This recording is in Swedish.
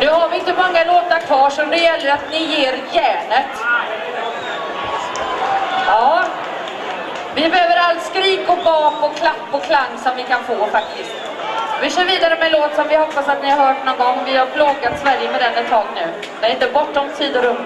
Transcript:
Nu har vi inte många låtar kvar så det gäller att ni ger järnet. Ja. Vi behöver all skrik och gap och klapp och klang som vi kan få faktiskt. Vi kör vidare med en låt som vi hoppas att ni har hört någon gång. Vi har plågat Sverige med den ett tag nu. Den heter Bortom tid och rum.